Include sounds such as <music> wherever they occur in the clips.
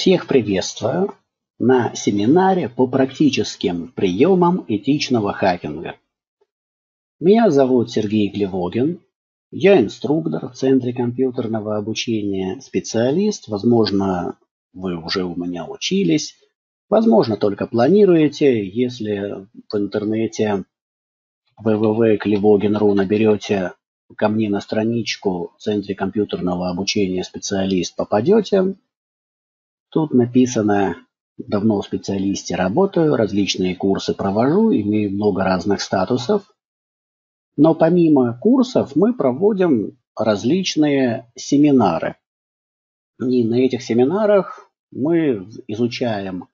Всех приветствую на семинаре по практическим приемам этичного хакинга. Меня зовут Сергей Глевогин. Я инструктор в Центре компьютерного обучения, специалист. Возможно, вы уже у меня учились. Возможно, только планируете. Если в интернете www.klevogin.ru наберете ко мне на страничку в Центре компьютерного обучения специалист, попадете. Тут написано «Давно в специалисте работаю, различные курсы провожу, имею много разных статусов». Но помимо курсов мы проводим различные семинары. И на этих семинарах мы изучаем,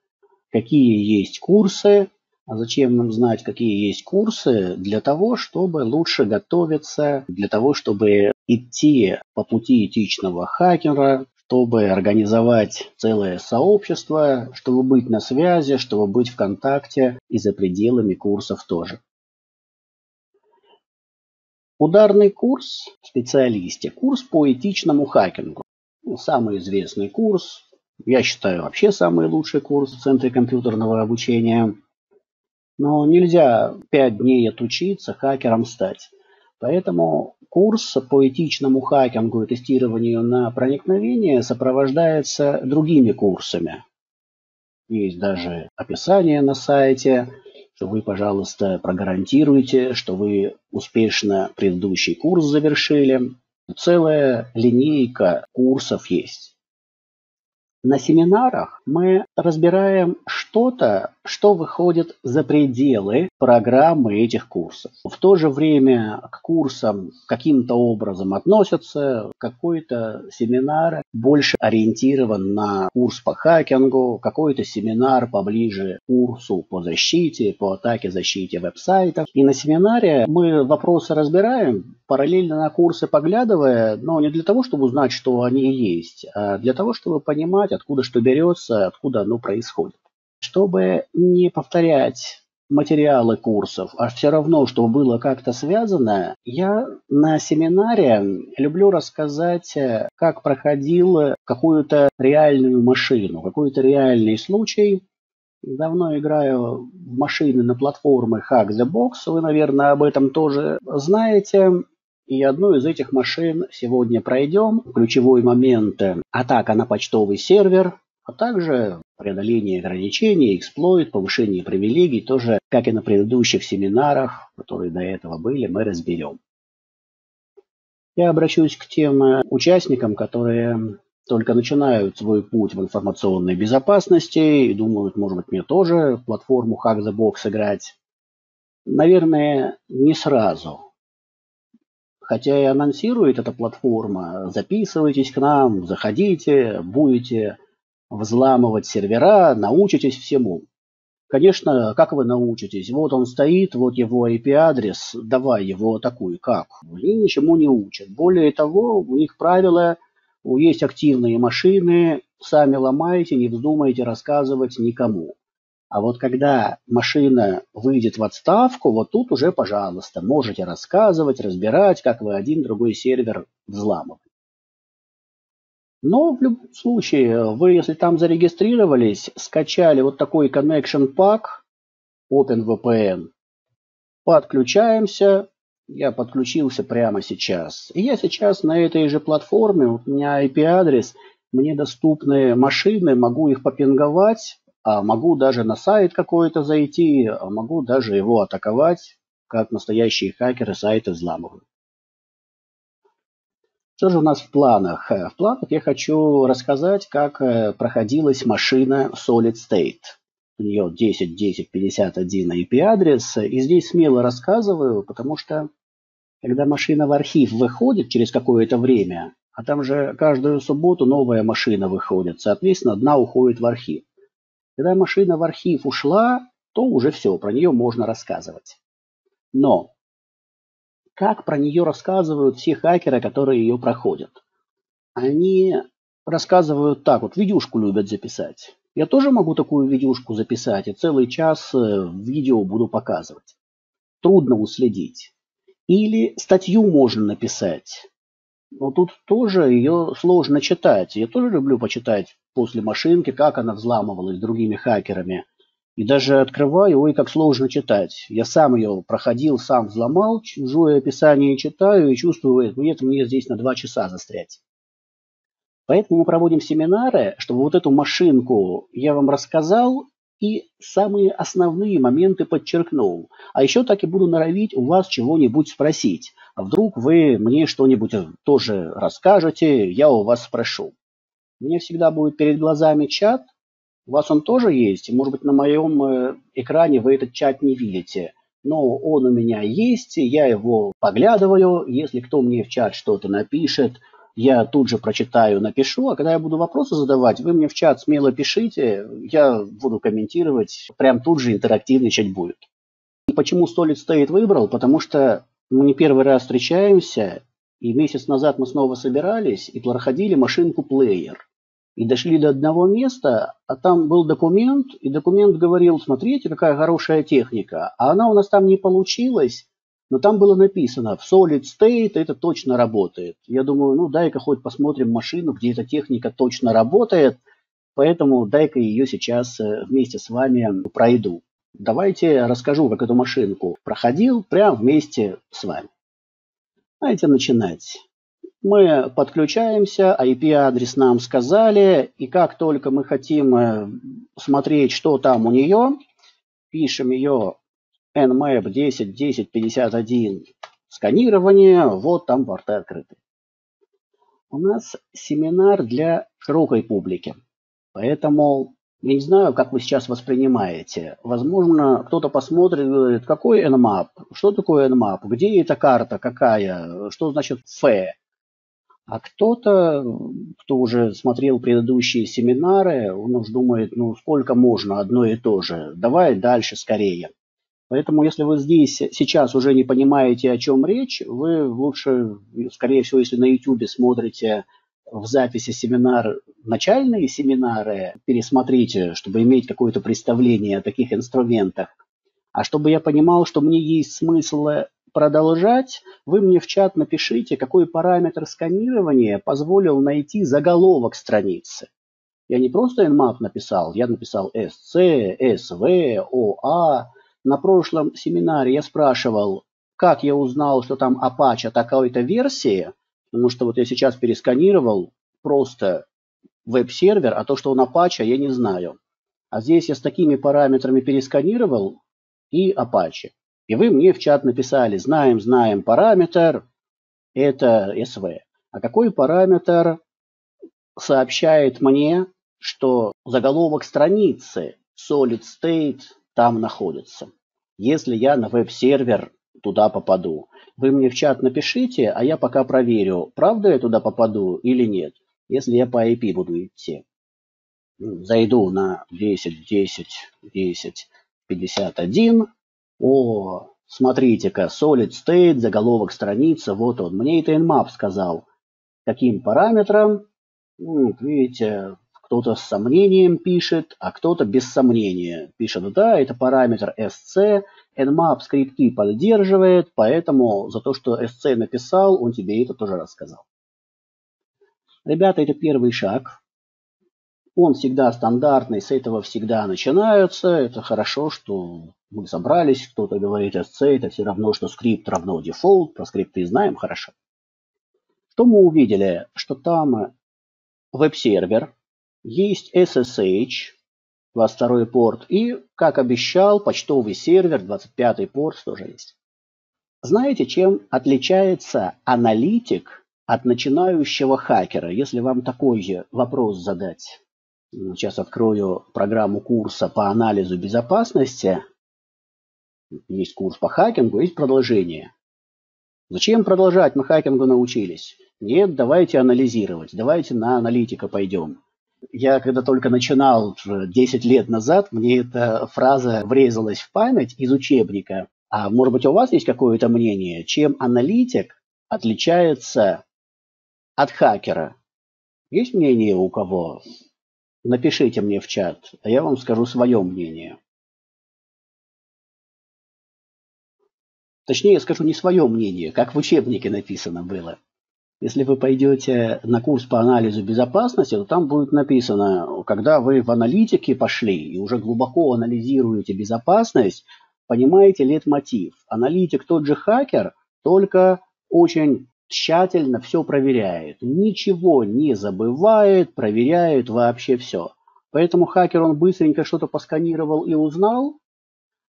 какие есть курсы, а зачем нам знать, какие есть курсы? Для того, чтобы лучше готовиться, для того, чтобы идти по пути этичного хакера, чтобы организовать целое сообщество, чтобы быть на связи, чтобы быть в контакте и за пределами курсов тоже. Ударный курс в специалисте, курс по этичному хакингу. Самый известный курс, я считаю вообще самый лучший курс в Центре компьютерного обучения. Но нельзя пять дней отучиться хакером стать. Поэтому курс по этичному хакингу и тестированию на проникновение сопровождается другими курсами. Есть даже описание на сайте, что вы, пожалуйста, прогарантируйте, что вы успешно предыдущий курс завершили. Целая линейка курсов есть. На семинарах мы разбираем что-то, что выходит за пределы программы этих курсов. В то же время к курсам каким-то образом относятся. Какой-то семинар больше ориентирован на курс по хакингу, какой-то семинар поближе к курсу по защите, по атаке защите веб-сайтов. И на семинаре мы вопросы разбираем, параллельно на курсы поглядывая, но не для того, чтобы узнать, что они есть, а для того, чтобы понимать, откуда что берется, откуда оно происходит. Чтобы не повторять материалы курсов, а все равно, чтобы было как-то связано, я на семинаре люблю рассказать, как проходил какую-то реальную машину, какой-то реальный случай. Давно играю в машины на платформе Hack the Box, вы, наверное, об этом тоже знаете. И одну из этих машин сегодня пройдем. Ключевой момент – атака на почтовый сервер, а также преодоление ограничений, эксплойт, повышение привилегий. Тоже, как и на предыдущих семинарах, которые до этого были, мы разберем. Я обращусь к тем участникам, которые только начинают свой путь в информационной безопасности и думают, может быть, мне тоже платформу Hack the Box играть. Наверное, не сразу – хотя и анонсирует эта платформа, записывайтесь к нам, заходите, будете взламывать сервера, научитесь всему. Конечно, как вы научитесь? Вот он стоит, вот его IP-адрес, давай его атакуй. Как? И ничему не учат. Более того, у них правила, есть активные машины, сами ломайте, не вздумайте рассказывать никому. А вот когда машина выйдет в отставку, вот тут уже, пожалуйста, можете рассказывать, разбирать, как вы один другой сервер взламывали. Но в любом случае, вы, если там зарегистрировались, скачали вот такой connection pack OpenVPN, подключаемся, я подключился прямо сейчас. И я сейчас на этой же платформе, у меня IP-адрес, мне доступны машины, могу их попинговать, а могу даже на сайт какой-то зайти, а могу даже его атаковать, как настоящие хакеры сайты взламывают. Что же у нас в планах? В планах я хочу рассказать, как э, проходилась машина Solid State. У нее 10.10.51 IP-адрес. И здесь смело рассказываю, потому что когда машина в архив выходит через какое-то время, а там же каждую субботу новая машина выходит, соответственно, одна уходит в архив. Когда машина в архив ушла, то уже все, про нее можно рассказывать. Но как про нее рассказывают все хакеры, которые ее проходят? Они рассказывают так, вот видюшку любят записать. Я тоже могу такую видюшку записать и целый час э, видео буду показывать. Трудно уследить. Или статью можно написать. Но тут тоже ее сложно читать. Я тоже люблю почитать после машинки, как она взламывалась другими хакерами. И даже открываю, ой, как сложно читать. Я сам ее проходил, сам взломал, чужое описание читаю и чувствую, ну, это мне здесь на два часа застрять. Поэтому мы проводим семинары, чтобы вот эту машинку я вам рассказал и самые основные моменты подчеркнул. А еще так и буду норовить у вас чего-нибудь спросить. А вдруг вы мне что-нибудь тоже расскажете, я у вас спрошу. Мне всегда будет перед глазами чат. У вас он тоже есть. Может быть, на моем э, экране вы этот чат не видите. Но он у меня есть, я его поглядываю. Если кто мне в чат что-то напишет, я тут же прочитаю, напишу, а когда я буду вопросы задавать, вы мне в чат смело пишите, я буду комментировать, прям тут же интерактивничать будет. И почему Solid State выбрал? Потому что мы не первый раз встречаемся, и месяц назад мы снова собирались и проходили машинку плеер. И дошли до одного места, а там был документ, и документ говорил, смотрите, какая хорошая техника. А она у нас там не получилась, но там было написано, в Solid State это точно работает. Я думаю, ну дай-ка хоть посмотрим машину, где эта техника точно работает, поэтому дай-ка ее сейчас э, вместе с вами пройду. Давайте расскажу, как эту машинку проходил прямо вместе с вами. Давайте начинать. Мы подключаемся, IP-адрес нам сказали, и как только мы хотим э, смотреть, что там у нее, пишем ее Nmap 10 10 51 сканирование, вот там порты открыты. У нас семинар для широкой публики, поэтому я не знаю, как вы сейчас воспринимаете. Возможно, кто-то посмотрит и говорит, какой Nmap, что такое Nmap, где эта карта, какая, что значит F. А кто-то, кто уже смотрел предыдущие семинары, он уж думает, ну сколько можно одно и то же, давай дальше скорее. Поэтому, если вы здесь сейчас уже не понимаете, о чем речь, вы лучше, скорее всего, если на YouTube смотрите в записи семинар, начальные семинары, пересмотрите, чтобы иметь какое-то представление о таких инструментах. А чтобы я понимал, что мне есть смысл продолжать, вы мне в чат напишите, какой параметр сканирования позволил найти заголовок страницы. Я не просто nmap написал, я написал SC, SV, OA, на прошлом семинаре я спрашивал, как я узнал, что там Apache такой-то версии, потому что вот я сейчас пересканировал просто веб-сервер, а то, что он Apache, я не знаю. А здесь я с такими параметрами пересканировал и Apache. И вы мне в чат написали, знаем, знаем параметр, это SV. А какой параметр сообщает мне, что заголовок страницы solid state там находится? если я на веб-сервер туда попаду. Вы мне в чат напишите, а я пока проверю, правда я туда попаду или нет, если я по IP буду идти. Зайду на 10, 10, 10, 51. О, смотрите-ка, Solid State, заголовок страницы, вот он. Мне это Nmap сказал. Каким параметром? Вот, видите, кто-то с сомнением пишет, а кто-то без сомнения пишет, да, это параметр SC, Nmap скрипты поддерживает, поэтому за то, что SC написал, он тебе это тоже рассказал. Ребята, это первый шаг. Он всегда стандартный, с этого всегда начинаются. Это хорошо, что мы собрались, кто-то говорит SC, это все равно, что скрипт равно дефолт, про скрипты знаем хорошо. Что мы увидели? Что там веб-сервер, есть SSH, 22 порт, и, как обещал, почтовый сервер, 25 порт тоже есть. Знаете, чем отличается аналитик от начинающего хакера? Если вам такой вопрос задать. Сейчас открою программу курса по анализу безопасности. Есть курс по хакингу, есть продолжение. Зачем продолжать? Мы хакингу научились. Нет, давайте анализировать. Давайте на аналитика пойдем. Я когда только начинал 10 лет назад, мне эта фраза врезалась в память из учебника. А может быть у вас есть какое-то мнение, чем аналитик отличается от хакера? Есть мнение у кого? Напишите мне в чат, а я вам скажу свое мнение. Точнее, я скажу не свое мнение, как в учебнике написано было. Если вы пойдете на курс по анализу безопасности, то там будет написано, когда вы в аналитике пошли и уже глубоко анализируете безопасность, понимаете ли это мотив. Аналитик тот же хакер, только очень тщательно все проверяет. Ничего не забывает, проверяет вообще все. Поэтому хакер, он быстренько что-то посканировал и узнал,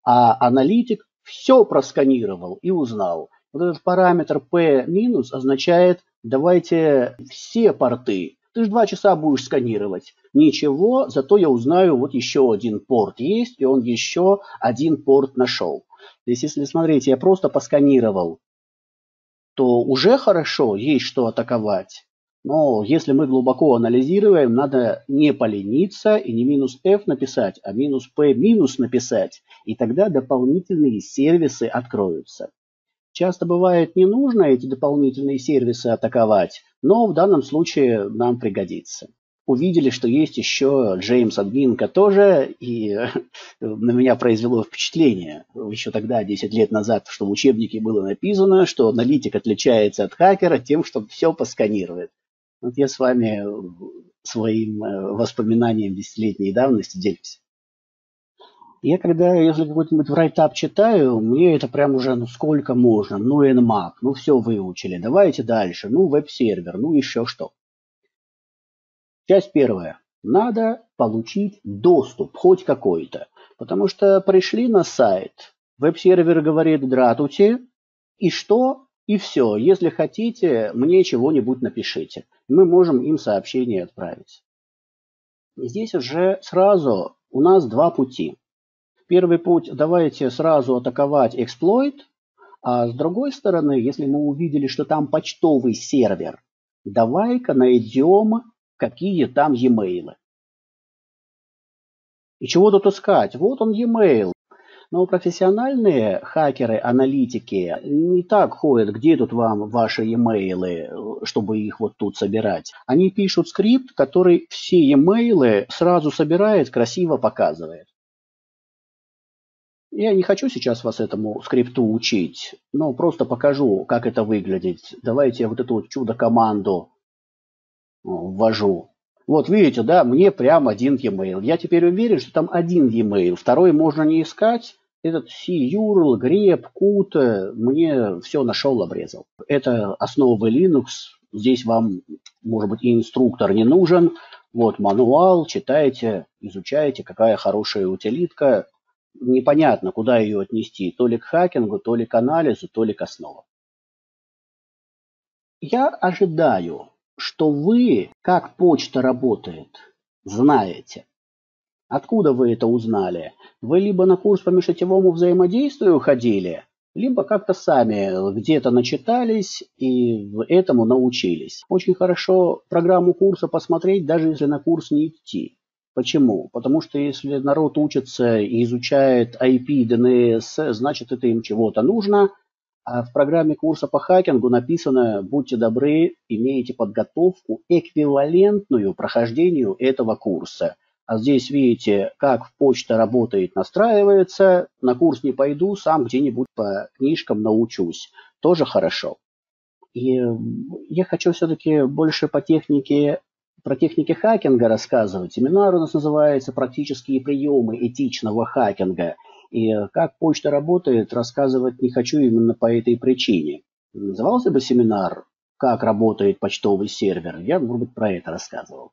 а аналитик все просканировал и узнал. Вот этот параметр P- означает, давайте все порты. Ты же два часа будешь сканировать. Ничего, зато я узнаю, вот еще один порт есть, и он еще один порт нашел. То есть, если смотреть, я просто посканировал, то уже хорошо, есть что атаковать. Но если мы глубоко анализируем, надо не полениться и не минус f написать, а минус p минус написать. И тогда дополнительные сервисы откроются. Часто бывает не нужно эти дополнительные сервисы атаковать, но в данном случае нам пригодится. Увидели, что есть еще Джеймс Админка тоже, и <laughs> на меня произвело впечатление еще тогда, 10 лет назад, что в учебнике было написано, что аналитик отличается от хакера тем, что все посканирует. Вот я с вами э, своим э, воспоминанием десятилетней давности делюсь. Я когда, если какой-нибудь врайтап читаю, мне это прям уже, ну сколько можно, ну Nmap, ну все выучили, давайте дальше, ну веб-сервер, ну еще что. Часть первая. Надо получить доступ, хоть какой-то. Потому что пришли на сайт, веб-сервер говорит «Здравствуйте», и что? И все. Если хотите, мне чего-нибудь напишите мы можем им сообщение отправить. Здесь уже сразу у нас два пути. Первый путь, давайте сразу атаковать эксплойт, а с другой стороны, если мы увидели, что там почтовый сервер, давай-ка найдем, какие там e-mail. И чего тут искать? Вот он e-mail. Но профессиональные хакеры, аналитики не так ходят, где тут вам ваши имейлы, чтобы их вот тут собирать. Они пишут скрипт, который все имейлы сразу собирает, красиво показывает. Я не хочу сейчас вас этому скрипту учить, но просто покажу, как это выглядит. Давайте я вот эту вот чудо-команду ввожу. Вот видите, да, мне прям один e-mail. Я теперь уверен, что там один e-mail. Второй можно не искать, этот C-URL, grep, CUT, мне все нашел, обрезал. Это основы Linux. Здесь вам, может быть, и инструктор не нужен. Вот мануал, читайте, изучайте, какая хорошая утилитка. Непонятно, куда ее отнести, то ли к хакингу, то ли к анализу, то ли к основам. Я ожидаю, что вы, как почта работает, знаете. Откуда вы это узнали? Вы либо на курс по межсетевому взаимодействию ходили, либо как-то сами где-то начитались и этому научились. Очень хорошо программу курса посмотреть, даже если на курс не идти. Почему? Потому что если народ учится и изучает IP, DNS, значит это им чего-то нужно. А в программе курса по хакингу написано, будьте добры, имеете подготовку эквивалентную прохождению этого курса. А здесь видите, как почта работает, настраивается. На курс не пойду, сам где-нибудь по книжкам научусь. Тоже хорошо. И я хочу все-таки больше по технике, про техники хакинга рассказывать. Семинар у нас называется «Практические приемы этичного хакинга». И как почта работает, рассказывать не хочу именно по этой причине. Назывался бы семинар «Как работает почтовый сервер», я, может быть, про это рассказывал.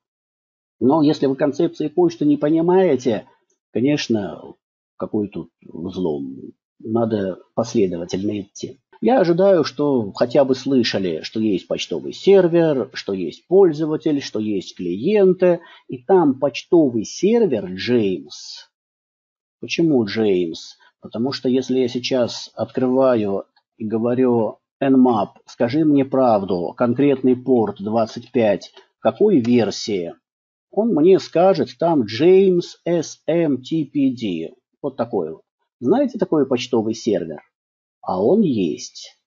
Но если вы концепции почты не понимаете, конечно, какой тут взлом. Надо последовательно идти. Я ожидаю, что хотя бы слышали, что есть почтовый сервер, что есть пользователь, что есть клиенты, и там почтовый сервер Джеймс. Почему Джеймс? Потому что если я сейчас открываю и говорю Nmap, скажи мне правду, конкретный порт 25, какой версии? он мне скажет там James SMTPD. Вот такой вот. Знаете такой почтовый сервер? А он есть.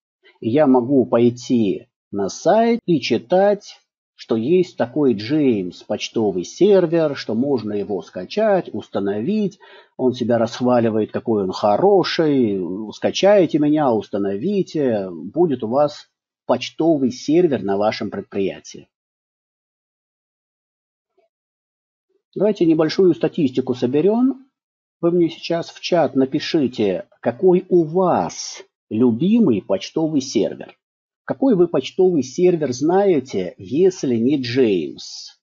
я могу пойти на сайт и читать, что есть такой James почтовый сервер, что можно его скачать, установить. Он себя расхваливает, какой он хороший. Скачайте меня, установите. Будет у вас почтовый сервер на вашем предприятии. Давайте небольшую статистику соберем. Вы мне сейчас в чат напишите, какой у вас любимый почтовый сервер. Какой вы почтовый сервер знаете, если не Джеймс?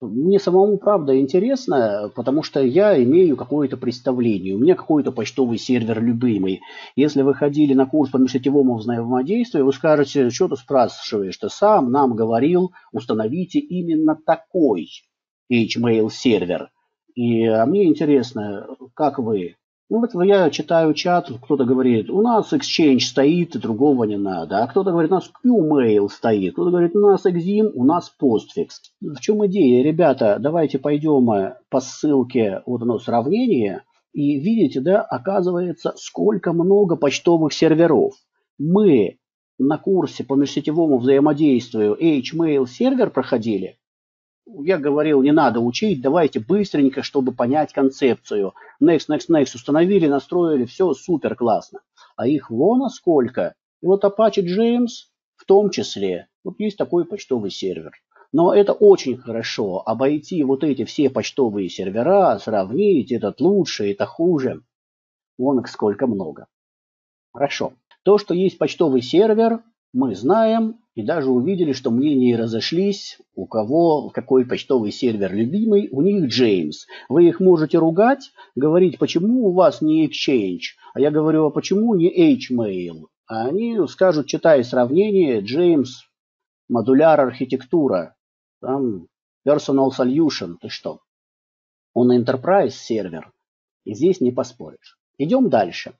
Мне самому, правда, интересно, потому что я имею какое-то представление. У меня какой-то почтовый сервер любимый. Если вы ходили на курс по межсетевому взаимодействию, вы скажете, что ты спрашиваешь, ты сам нам говорил, установите именно такой HMail сервер. И а мне интересно, как вы ну вот я читаю чат, кто-то говорит, у нас Exchange стоит, и другого не надо. А кто-то говорит, у нас Qmail стоит. Кто-то говорит, у нас Exim, у нас Postfix. В чем идея? Ребята, давайте пойдем э, по ссылке, вот оно сравнение. И видите, да, оказывается, сколько много почтовых серверов. Мы на курсе по межсетевому взаимодействию HMail сервер проходили, я говорил, не надо учить, давайте быстренько, чтобы понять концепцию. Next, next, next установили, настроили, все супер классно. А их вон сколько. И вот Apache James в том числе. Вот есть такой почтовый сервер. Но это очень хорошо. Обойти вот эти все почтовые сервера, сравнить, этот лучше, это хуже. Вон их сколько много. Хорошо. То, что есть почтовый сервер, мы знаем и даже увидели, что мнения разошлись, у кого какой почтовый сервер любимый, у них Джеймс. Вы их можете ругать, говорить, почему у вас не Exchange, а я говорю, а почему не HMail? А они скажут, читая сравнение, Джеймс, модуляр архитектура, там Personal Solution, ты что? Он Enterprise сервер, и здесь не поспоришь. Идем дальше.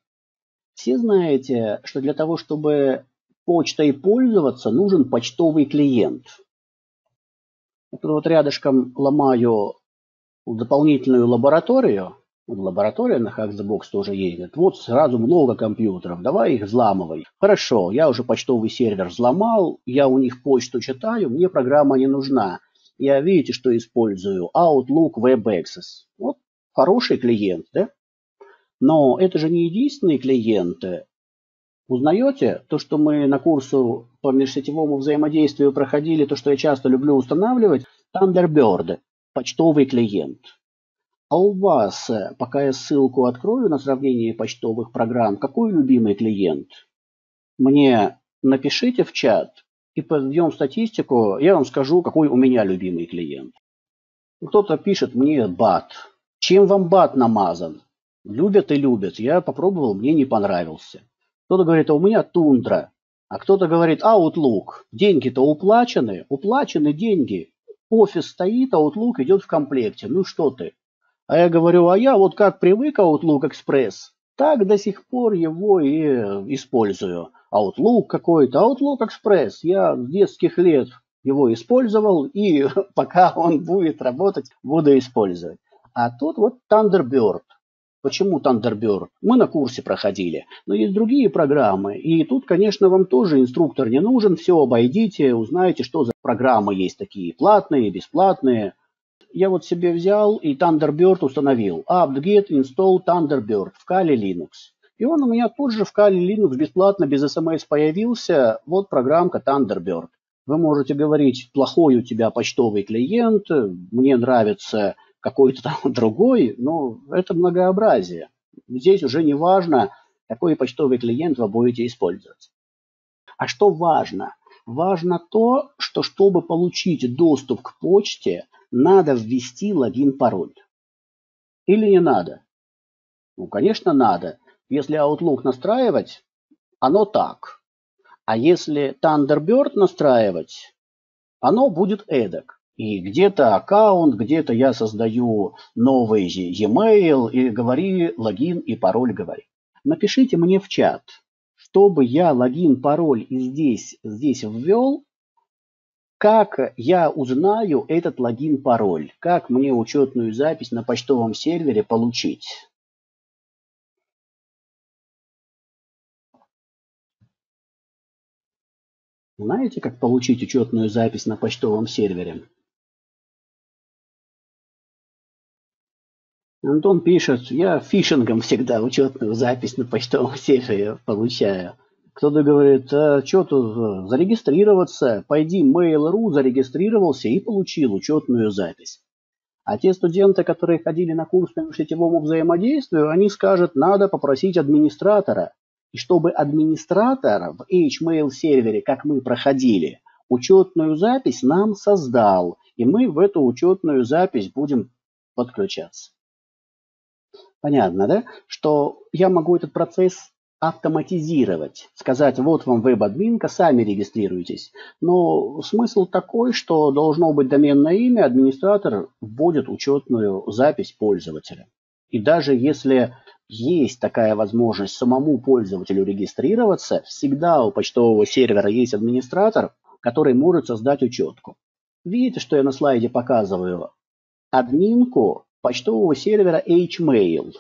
Все знаете, что для того, чтобы почтой пользоваться, нужен почтовый клиент. Вот вот рядышком ломаю дополнительную лабораторию. В лаборатории на Hacksbox тоже ездит. Вот сразу много компьютеров, давай их взламывай. Хорошо, я уже почтовый сервер взломал, я у них почту читаю, мне программа не нужна. Я видите, что использую? Outlook Web Access. Вот хороший клиент, да? Но это же не единственный клиент. Узнаете то, что мы на курсу по межсетевому взаимодействию проходили, то, что я часто люблю устанавливать, Thunderbird, почтовый клиент. А у вас, э, пока я ссылку открою на сравнение почтовых программ, какой любимый клиент? Мне напишите в чат и подведем статистику, я вам скажу, какой у меня любимый клиент. Кто-то пишет мне бат. Чем вам бат намазан? Любят и любят. Я попробовал, мне не понравился. Кто-то говорит, а у меня тундра. А кто-то говорит, Outlook. Деньги-то уплачены. Уплачены деньги. Офис стоит, а Outlook идет в комплекте. Ну что ты? А я говорю, а я вот как привык Outlook Express, так до сих пор его и использую. Outlook какой-то, Outlook Express. Я с детских лет его использовал, и <laughs> пока он будет работать, буду использовать. А тут вот Thunderbird. Почему Thunderbird? Мы на курсе проходили, но есть другие программы. И тут, конечно, вам тоже инструктор не нужен. Все обойдите, узнаете, что за программы есть такие платные, бесплатные. Я вот себе взял и Thunderbird установил. apt-get install Thunderbird в Kali Linux. И он у меня тут же в Kali Linux бесплатно, без смс появился. Вот программка Thunderbird. Вы можете говорить, плохой у тебя почтовый клиент, мне нравится какой-то там <laughs> другой, но это многообразие. Здесь уже не важно, какой почтовый клиент вы будете использовать. А что важно? Важно то, что чтобы получить доступ к почте, надо ввести логин-пароль. Или не надо? Ну, конечно, надо. Если Outlook настраивать, оно так. А если Thunderbird настраивать, оно будет эдак. И где-то аккаунт, где-то я создаю новый e-mail и говори логин и пароль говори. Напишите мне в чат, чтобы я логин, пароль и здесь, здесь ввел, как я узнаю этот логин, пароль, как мне учетную запись на почтовом сервере получить. Знаете, как получить учетную запись на почтовом сервере? Антон пишет, я фишингом всегда учетную запись на почтовом <laughs> сервере получаю. Кто-то говорит, а что тут зарегистрироваться, пойди Mail.ru, зарегистрировался и получил учетную запись. А те студенты, которые ходили на курс по межсетевому взаимодействию, они скажут, надо попросить администратора. И чтобы администратор в HMail сервере, как мы проходили, учетную запись нам создал, и мы в эту учетную запись будем подключаться. Понятно, да? Что я могу этот процесс автоматизировать, сказать, вот вам веб-админка, сами регистрируйтесь. Но смысл такой, что должно быть доменное имя, администратор вводит учетную запись пользователя. И даже если есть такая возможность самому пользователю регистрироваться, всегда у почтового сервера есть администратор, который может создать учетку. Видите, что я на слайде показываю? Админку почтового сервера HMail.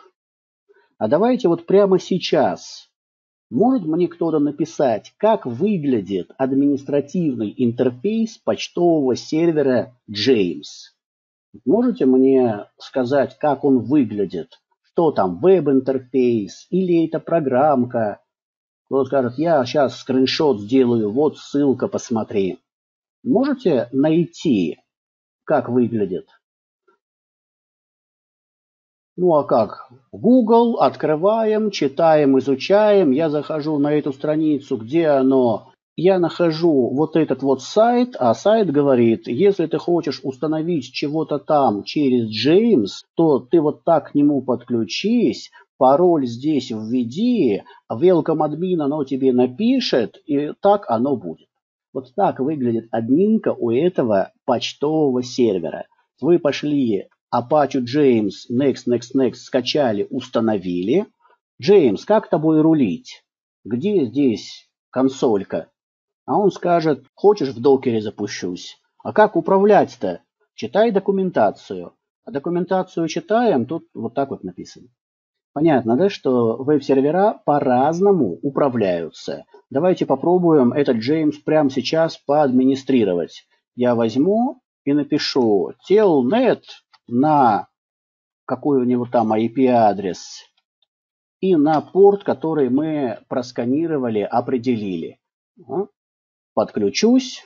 А давайте вот прямо сейчас может мне кто-то написать, как выглядит административный интерфейс почтового сервера James? Можете мне сказать, как он выглядит? Что там, веб-интерфейс или это программка? Кто скажет, я сейчас скриншот сделаю, вот ссылка, посмотри. Можете найти, как выглядит? Ну а как? Google, открываем, читаем, изучаем. Я захожу на эту страницу, где оно. Я нахожу вот этот вот сайт, а сайт говорит, если ты хочешь установить чего-то там через James, то ты вот так к нему подключись, пароль здесь введи, welcome admin оно тебе напишет, и так оно будет. Вот так выглядит админка у этого почтового сервера. Вы пошли Apache James Next, Next, Next скачали, установили. Джеймс, как тобой рулить? Где здесь консолька? А он скажет, хочешь в докере запущусь? А как управлять-то? Читай документацию. А документацию читаем, тут вот так вот написано. Понятно, да, что веб-сервера по-разному управляются. Давайте попробуем этот Джеймс прямо сейчас поадминистрировать. Я возьму и напишу telnet на какой у него там IP-адрес и на порт, который мы просканировали, определили. Подключусь,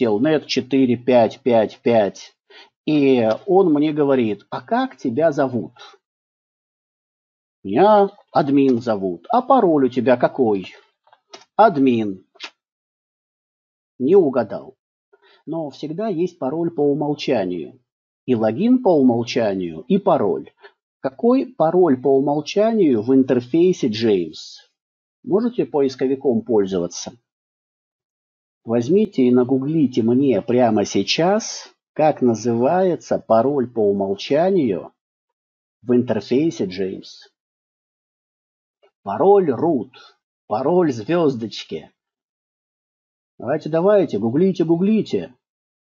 telnet 4555, и он мне говорит, а как тебя зовут? Меня админ зовут. А пароль у тебя какой? Админ. Не угадал. Но всегда есть пароль по умолчанию и логин по умолчанию, и пароль. Какой пароль по умолчанию в интерфейсе James? Можете поисковиком пользоваться? Возьмите и нагуглите мне прямо сейчас, как называется пароль по умолчанию в интерфейсе James. Пароль root, пароль звездочки. Давайте, давайте, гуглите, гуглите.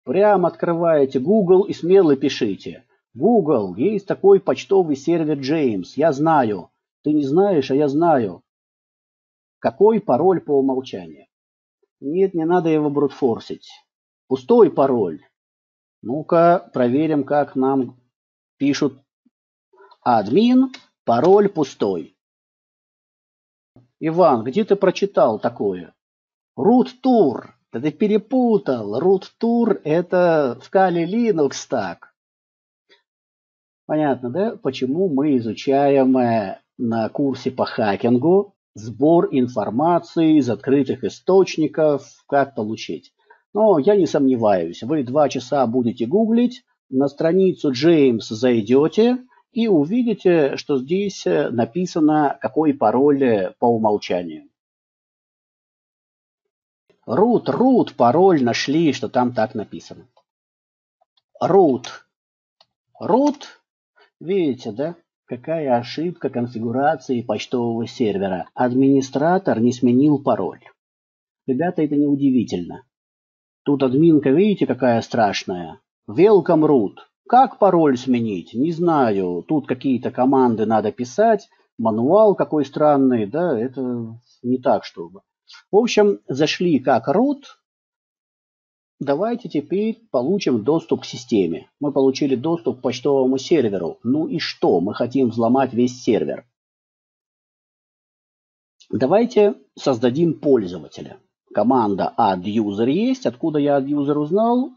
Прямо открываете Google и смело пишите. Google, есть такой почтовый сервер James, я знаю. Ты не знаешь, а я знаю. Какой пароль по умолчанию? Нет, не надо его брутфорсить. Пустой пароль. Ну-ка, проверим, как нам пишут. Админ, пароль пустой. Иван, где ты прочитал такое? Root Tour. Да ты перепутал. Root Tour это в Kali Linux так. Понятно, да? Почему мы изучаем э, на курсе по хакингу сбор информации из открытых источников, как получить. Но я не сомневаюсь, вы два часа будете гуглить, на страницу James зайдете и увидите, что здесь э, написано, какой пароль э, по умолчанию. Root, root, пароль нашли, что там так написано. Root. Root, видите, да? Какая ошибка конфигурации почтового сервера. Администратор не сменил пароль. Ребята, это не удивительно. Тут админка, видите, какая страшная. Welcome root. Как пароль сменить? Не знаю. Тут какие-то команды надо писать. Мануал какой странный. Да, это не так, чтобы. В общем, зашли как root. Давайте теперь получим доступ к системе. Мы получили доступ к почтовому серверу. Ну и что? Мы хотим взломать весь сервер. Давайте создадим пользователя. Команда add есть. Откуда я add узнал?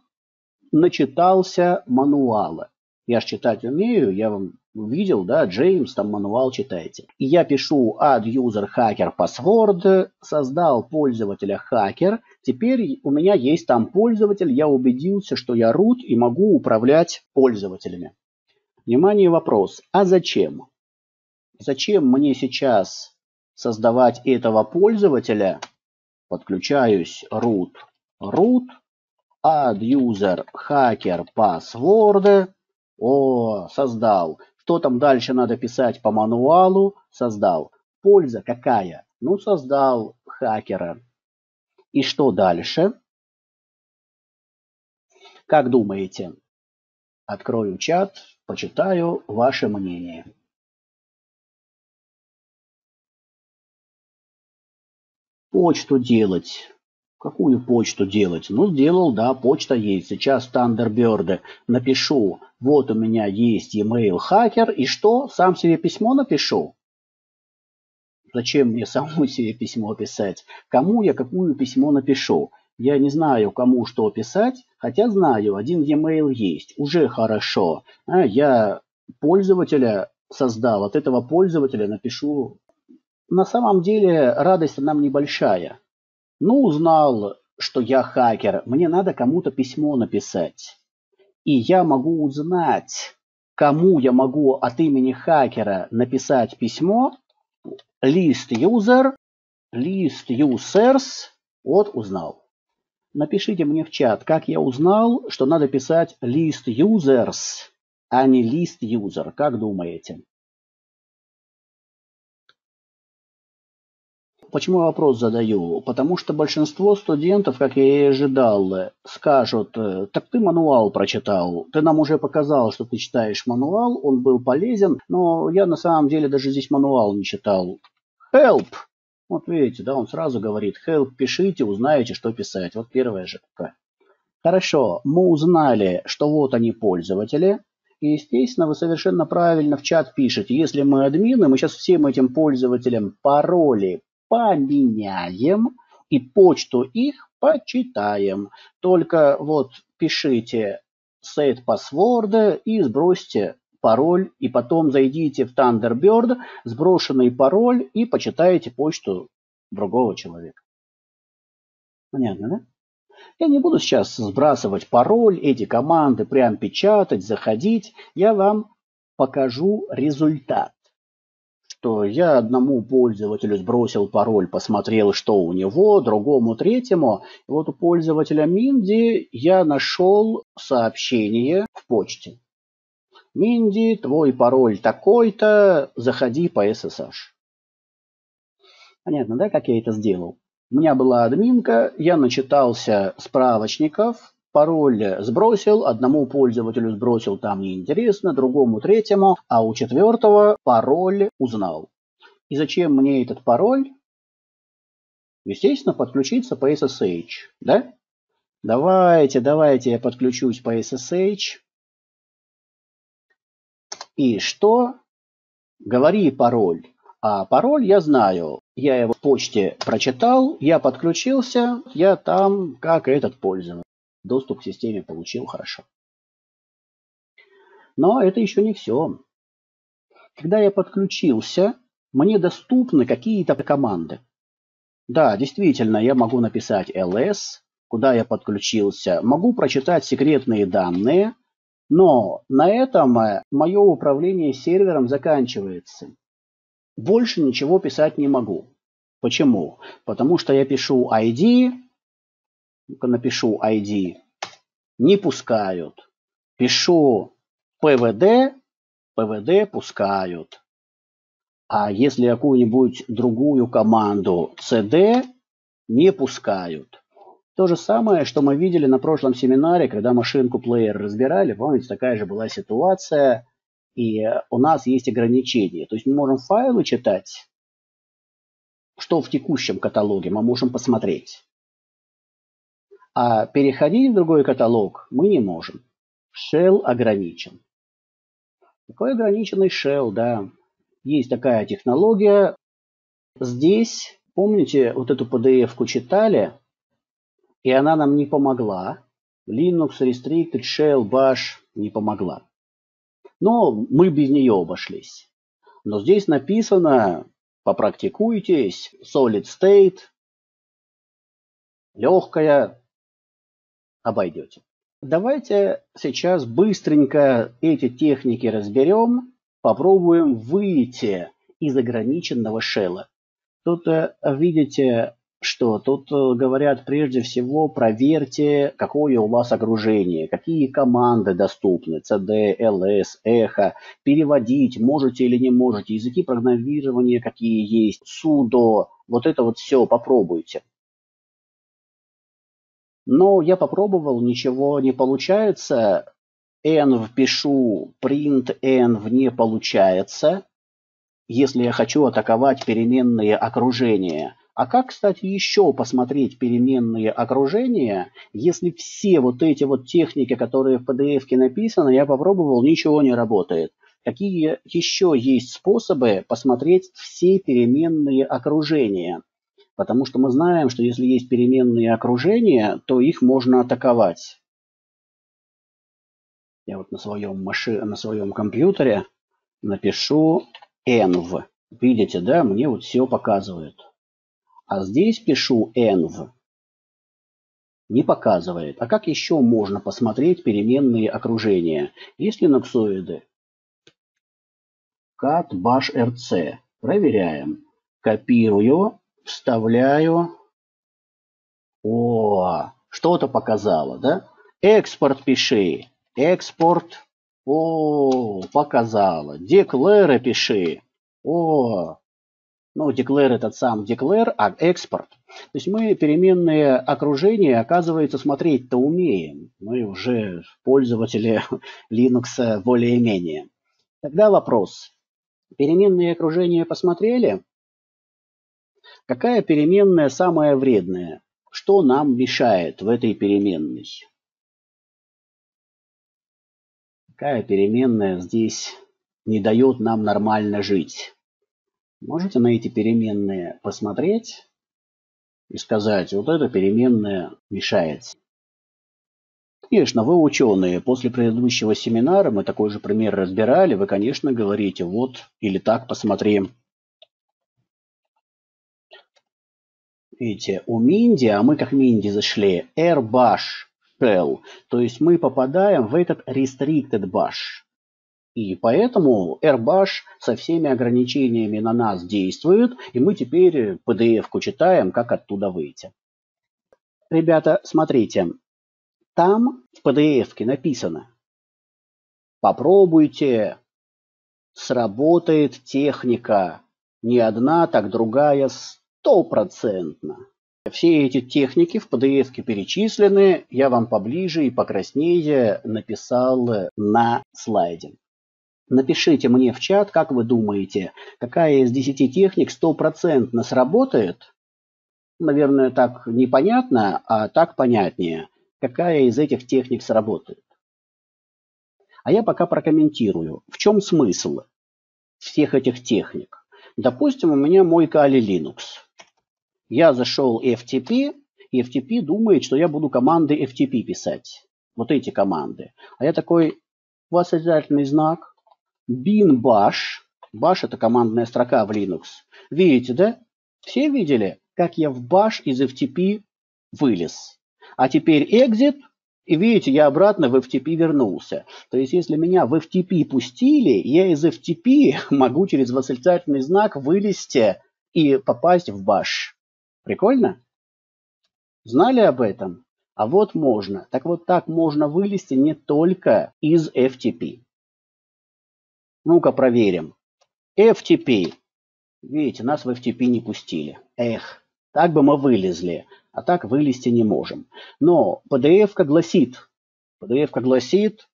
Начитался мануала. Я же читать умею, я вам видел, да, Джеймс, там мануал читаете. И я пишу add user hacker password, создал пользователя hacker. Теперь у меня есть там пользователь, я убедился, что я root и могу управлять пользователями. Внимание, вопрос. А зачем? Зачем мне сейчас создавать этого пользователя? Подключаюсь root. root add user hacker password. О, создал. Что там дальше надо писать по мануалу? Создал. Польза какая? Ну, создал хакера. И что дальше? Как думаете? Открою чат, почитаю ваше мнение. Почту делать. Какую почту делать? Ну, сделал, да, почта есть. Сейчас Thunderbird напишу, вот у меня есть e-mail хакер, и что? Сам себе письмо напишу? Зачем мне <laughs> самому себе письмо писать? Кому я какую письмо напишу? Я не знаю, кому что писать, хотя знаю, один e-mail есть. Уже хорошо. А я пользователя создал, от этого пользователя напишу. На самом деле радость нам небольшая. Ну, узнал, что я хакер, мне надо кому-то письмо написать. И я могу узнать, кому я могу от имени хакера написать письмо. List user, list users, вот узнал. Напишите мне в чат, как я узнал, что надо писать list users, а не list user. Как думаете? Почему я вопрос задаю? Потому что большинство студентов, как я и ожидал, скажут, э, так ты мануал прочитал, ты нам уже показал, что ты читаешь мануал, он был полезен, но я на самом деле даже здесь мануал не читал. Help! Вот видите, да, он сразу говорит, help, пишите, узнаете, что писать. Вот первое же. Хорошо, мы узнали, что вот они пользователи. И, естественно, вы совершенно правильно в чат пишете. Если мы админы, мы сейчас всем этим пользователям пароли поменяем и почту их почитаем. Только вот пишите set password и сбросьте пароль, и потом зайдите в Thunderbird, сброшенный пароль, и почитаете почту другого человека. Понятно, да? Я не буду сейчас сбрасывать пароль, эти команды прям печатать, заходить. Я вам покажу результат. Что я одному пользователю сбросил пароль, посмотрел, что у него, другому, третьему. Вот у пользователя Минди я нашел сообщение в почте. Минди, твой пароль такой-то, заходи по SSH. Понятно, да, как я это сделал? У меня была админка, я начитался справочников, пароль сбросил, одному пользователю сбросил, там неинтересно, другому, третьему, а у четвертого пароль узнал. И зачем мне этот пароль? Естественно, подключиться по SSH, да? Давайте, давайте я подключусь по SSH. И что? Говори пароль. А пароль я знаю. Я его в почте прочитал, я подключился, я там как этот пользователь. Доступ к системе получил хорошо. Но это еще не все. Когда я подключился, мне доступны какие-то команды. Да, действительно, я могу написать ls, куда я подключился, могу прочитать секретные данные, но на этом э, мое управление сервером заканчивается. Больше ничего писать не могу. Почему? Потому что я пишу ID, напишу ID, не пускают. Пишу PVD, PVD пускают. А если какую-нибудь другую команду CD, не пускают. То же самое, что мы видели на прошлом семинаре, когда машинку плеер разбирали. Помните, такая же была ситуация. И у нас есть ограничения. То есть мы можем файлы читать, что в текущем каталоге мы можем посмотреть. А переходить в другой каталог мы не можем. Shell ограничен. Такой ограниченный shell, да. Есть такая технология, Здесь, помните, вот эту PDF-ку читали, и она нам не помогла. Linux, Restricted, Shell, Bash не помогла. Но мы без нее обошлись. Но здесь написано, попрактикуйтесь, Solid State, легкая, обойдете. Давайте сейчас быстренько эти техники разберем, попробуем выйти из ограниченного шелла. Тут э, видите, что тут э, говорят прежде всего проверьте, какое у вас окружение, какие команды доступны, CD, LS, Echo, переводить можете или не можете, языки программирования какие есть, sudo, вот это вот все попробуйте. Но я попробовал, ничего не получается. env пишу, print env не получается, если я хочу атаковать переменные окружения. А как, кстати, еще посмотреть переменные окружения, если все вот эти вот техники, которые в PDF написаны, я попробовал, ничего не работает. Какие еще есть способы посмотреть все переменные окружения? Потому что мы знаем, что если есть переменные окружения, то их можно атаковать. Я вот на своем, маши... на своем компьютере напишу env. Видите, да, мне вот все показывает. А здесь пишу env. Не показывает. А как еще можно посмотреть переменные окружения? Есть линуксоиды? cat bash rc. Проверяем. Копирую вставляю. О, что-то показало, да? Экспорт пиши. Экспорт. О, показало. Деклэры пиши. О, ну, declare этот сам declare, а экспорт. То есть мы переменные окружения, оказывается, смотреть-то умеем. Мы уже пользователи <laughs> Linux более-менее. Тогда вопрос. Переменные окружения посмотрели? Какая переменная самая вредная? Что нам мешает в этой переменной? Какая переменная здесь не дает нам нормально жить? Можете на эти переменные посмотреть и сказать, вот эта переменная мешает. Конечно, вы ученые. После предыдущего семинара мы такой же пример разбирали. Вы, конечно, говорите, вот или так посмотрим. Видите, у Минди, а мы как Минди зашли, AirBash Shell, то есть мы попадаем в этот Restricted Bash. И поэтому AirBash со всеми ограничениями на нас действует, и мы теперь PDF-ку читаем, как оттуда выйти. Ребята, смотрите, там в PDF-ке написано, попробуйте, сработает техника, не одна, так другая, Стопроцентно. Все эти техники в PDF перечислены, я вам поближе и покраснее написал на слайде. Напишите мне в чат, как вы думаете, какая из 10 техник стопроцентно сработает? Наверное, так непонятно, а так понятнее. Какая из этих техник сработает? А я пока прокомментирую. В чем смысл всех этих техник? Допустим, у меня мой Kali Linux. Я зашел FTP, и FTP думает, что я буду команды FTP писать. Вот эти команды. А я такой, восклицательный знак, bin bash. Bash это командная строка в Linux. Видите, да? Все видели, как я в bash из FTP вылез. А теперь exit, и видите, я обратно в FTP вернулся. То есть, если меня в FTP пустили, я из FTP <laughs> могу через восклицательный знак вылезти и попасть в bash. Прикольно? Знали об этом? А вот можно. Так вот так можно вылезти не только из FTP. Ну-ка проверим. FTP. Видите, нас в FTP не пустили. Эх, так бы мы вылезли. А так вылезти не можем. Но PDF-ка гласит, PDF-ка гласит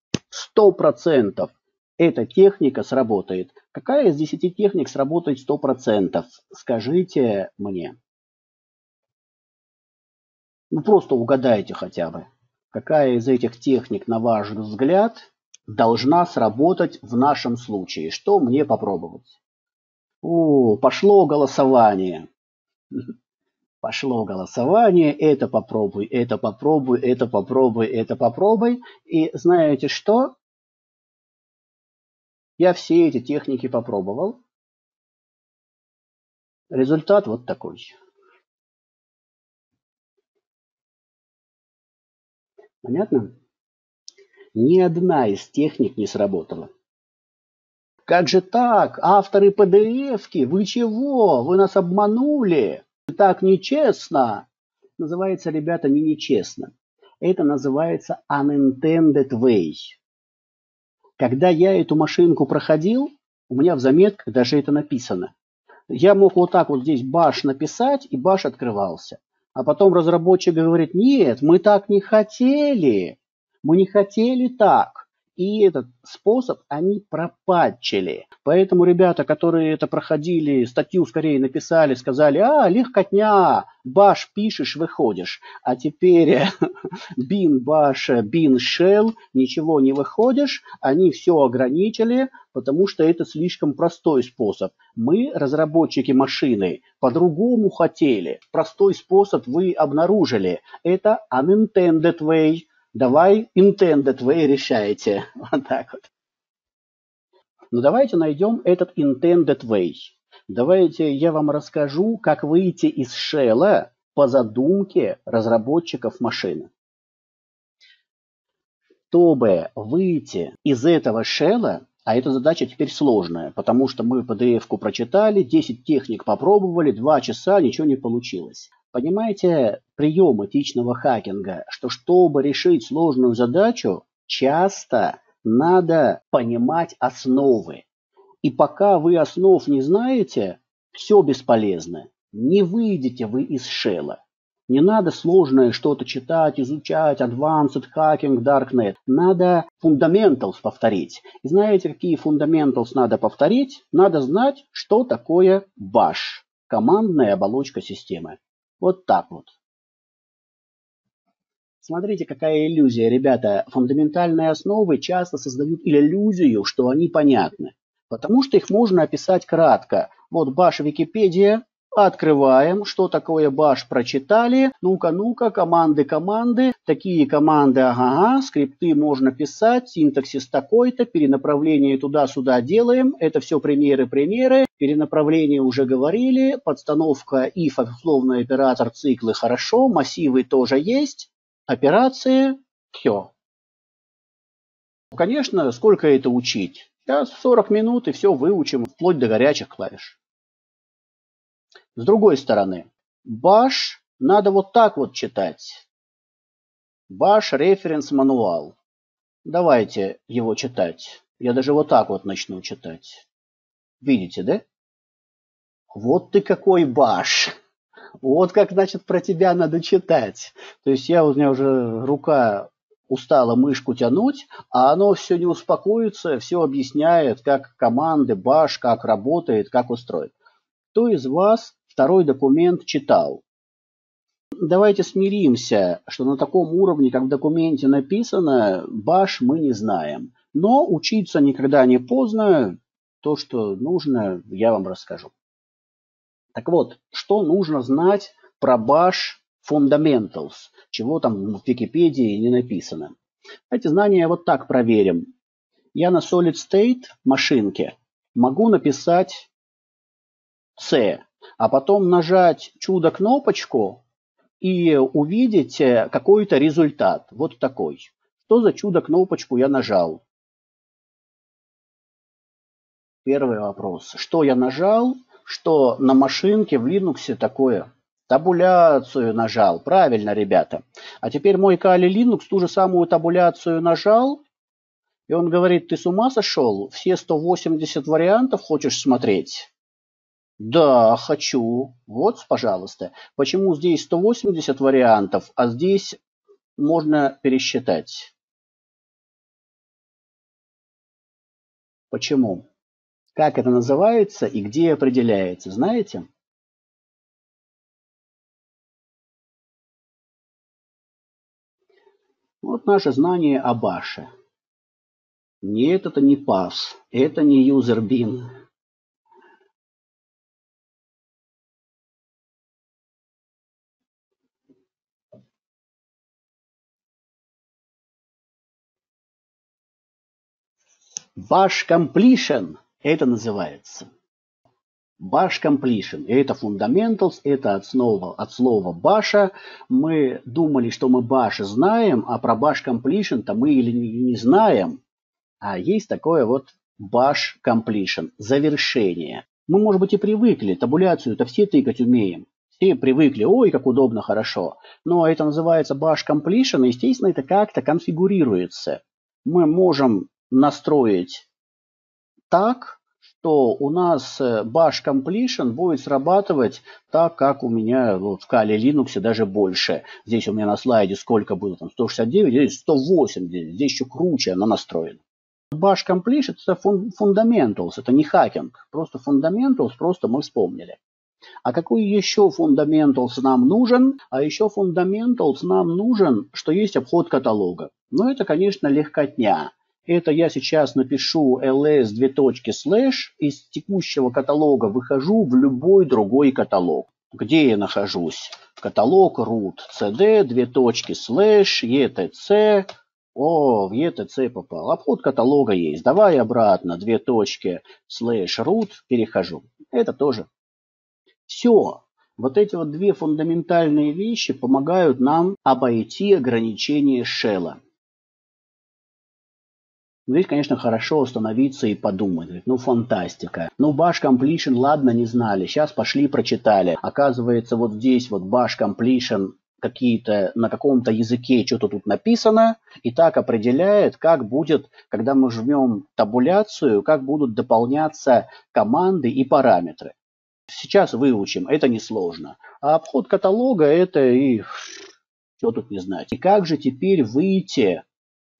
100% эта техника сработает. Какая из 10 техник сработает 100%? Скажите мне. Ну, просто угадайте хотя бы, какая из этих техник, на ваш взгляд, должна сработать в нашем случае. Что мне попробовать? О, пошло голосование. <laughs> Пошло голосование, это попробуй, это попробуй, это попробуй, это попробуй. И знаете что? Я все эти техники попробовал. Результат вот такой. Понятно? Ни одна из техник не сработала. Как же так? Авторы PDF-ки, вы чего? Вы нас обманули. Так нечестно. Называется, ребята, не нечестно. Это называется unintended way. Когда я эту машинку проходил, у меня в заметках даже это написано. Я мог вот так вот здесь баш написать, и баш открывался. А потом разработчик говорит, нет, мы так не хотели. Мы не хотели так. И этот способ они пропатчили. Поэтому ребята, которые это проходили, статью скорее написали, сказали, а, легкотня, баш пишешь, выходишь. А теперь <laughs> бин, баш, бин, shell, ничего не выходишь. Они все ограничили, потому что это слишком простой способ. Мы, разработчики машины, по-другому хотели. Простой способ вы обнаружили. Это unintended way – Давай intended way решаете. <laughs> Вот так вот. Ну давайте найдем этот intended way. Давайте я вам расскажу, как выйти из шелла по задумке разработчиков машины. Чтобы выйти из этого шелла, а эта задача теперь сложная, потому что мы PDF-ку прочитали, 10 техник попробовали, 2 часа, ничего не получилось. Понимаете прием этичного хакинга, что чтобы решить сложную задачу, часто надо понимать основы. И пока вы основ не знаете, все бесполезно. Не выйдете вы из шела. Не надо сложное что-то читать, изучать, advanced hacking, darknet. Надо fundamentals повторить. И знаете, какие fundamentals надо повторить? Надо знать, что такое bash, командная оболочка системы. Вот так вот. Смотрите, какая иллюзия, ребята. Фундаментальные основы часто создают иллюзию, что они понятны. Потому что их можно описать кратко. Вот баш Википедия, Открываем, что такое баш прочитали. Ну-ка, ну-ка, команды, команды. Такие команды, ага, скрипты можно писать, синтаксис такой-то, перенаправление туда-сюда делаем. Это все примеры, примеры. Перенаправление уже говорили, подстановка if, условный оператор, циклы хорошо, массивы тоже есть. Операции, все. Конечно, сколько это учить? Сейчас 40 минут и все выучим, вплоть до горячих клавиш. С другой стороны, баш надо вот так вот читать. Баш референс мануал. Давайте его читать. Я даже вот так вот начну читать. Видите, да? Вот ты какой баш. Вот как, значит, про тебя надо читать. То есть я, у меня уже рука устала мышку тянуть, а оно все не успокоится, все объясняет, как команды, баш, как работает, как устроит. Кто из вас второй документ читал. Давайте смиримся, что на таком уровне, как в документе написано, баш мы не знаем. Но учиться никогда не поздно. То, что нужно, я вам расскажу. Так вот, что нужно знать про баш fundamentals, чего там в Википедии не написано. Эти знания вот так проверим. Я на Solid State машинке могу написать C, а потом нажать чудо-кнопочку и увидеть э, какой-то результат. Вот такой. Что за чудо-кнопочку я нажал? Первый вопрос. Что я нажал? Что на машинке в Linux такое? Табуляцию нажал. Правильно, ребята. А теперь мой Kali Linux ту же самую табуляцию нажал. И он говорит, ты с ума сошел? Все 180 вариантов хочешь смотреть? Да, хочу. Вот, пожалуйста. Почему здесь 180 вариантов, а здесь можно пересчитать? Почему? Как это называется и где определяется, знаете? Вот наше знание о баше. Нет, это не пас, это не юзербин. Bash completion это называется. Completion. И это fundamentals, это от слова, от слова баша. Мы думали, что мы баш знаем, а про bash completion-то мы или не, знаем. А есть такое вот bash completion, завершение. Мы, может быть, и привыкли, табуляцию-то все тыкать умеем. Все привыкли, ой, как удобно, хорошо. Но это называется bash completion, и, естественно, это как-то конфигурируется. Мы можем настроить так, что у нас э, bash completion будет срабатывать так, как у меня вот в Kali Linux даже больше. Здесь у меня на слайде сколько было, там 169, здесь 180, здесь еще круче она настроена. Bash completion это fundamentals, это не хакинг, просто fundamentals, просто мы вспомнили. А какой еще fundamentals нам нужен? А еще fundamentals нам нужен, что есть обход каталога. Но это, конечно, легкотня. Это я сейчас напишу ls две точки слэш, из текущего каталога выхожу в любой другой каталог. Где я нахожусь? Каталог root cd, две точки слэш, etc. О, в etc попал. Обход каталога есть. Давай обратно, две точки слэш root, перехожу. Это тоже. Все. Вот эти вот две фундаментальные вещи помогают нам обойти ограничения шелла. Здесь, конечно, хорошо остановиться и подумать. Ну, фантастика. Ну, Bash Completion, ладно, не знали. Сейчас пошли, прочитали. Оказывается, вот здесь вот Bash Completion какие-то на каком-то языке что-то тут написано, и так определяет, как будет, когда мы жмем табуляцию, как будут дополняться команды и параметры. Сейчас выучим, это несложно. А обход каталога это и что тут не знать. И как же теперь выйти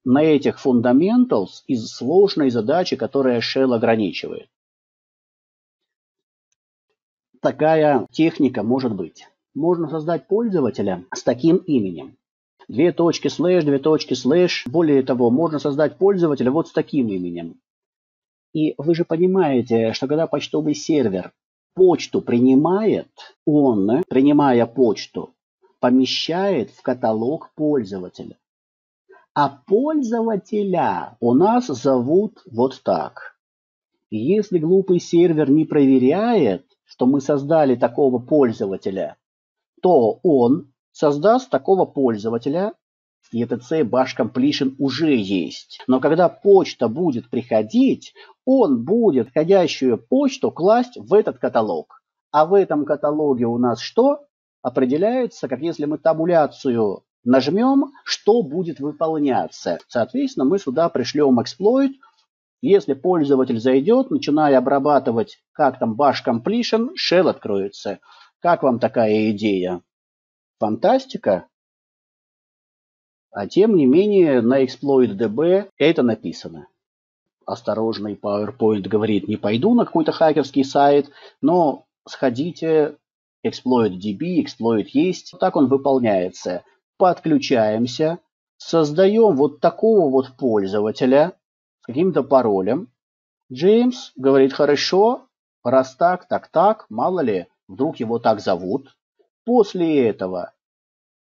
на этих fundamentals из сложной задачи, которая Shell ограничивает. Такая техника может быть. Можно создать пользователя с таким именем. Две точки слэш, две точки слэш. Более того, можно создать пользователя вот с таким именем. И вы же понимаете, что когда почтовый сервер почту принимает, он, принимая почту, помещает в каталог пользователя. А пользователя у нас зовут вот так. Если глупый сервер не проверяет, что мы создали такого пользователя, то он создаст такого пользователя, ETC Bash Completion уже есть. Но когда почта будет приходить, он будет входящую почту класть в этот каталог. А в этом каталоге у нас что? Определяется, как если мы табуляцию нажмем, что будет выполняться. Соответственно, мы сюда пришлем exploit. Если пользователь зайдет, начиная обрабатывать, как там bash completion, shell откроется. Как вам такая идея? Фантастика? А тем не менее на exploit.db это написано. Осторожный PowerPoint говорит, не пойду на какой-то хакерский сайт, но сходите, exploit.db, exploit есть. Так он выполняется подключаемся, создаем вот такого вот пользователя с каким-то паролем. Джеймс говорит, хорошо, раз так, так, так, мало ли, вдруг его так зовут. После этого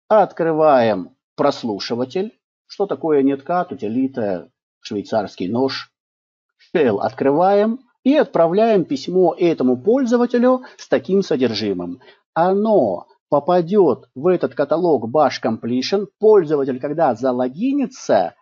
открываем прослушиватель. Что такое неткат, утилита, швейцарский нож. Shell открываем и отправляем письмо этому пользователю с таким содержимым. Оно попадет в этот каталог Bash Completion, пользователь, когда залогинится,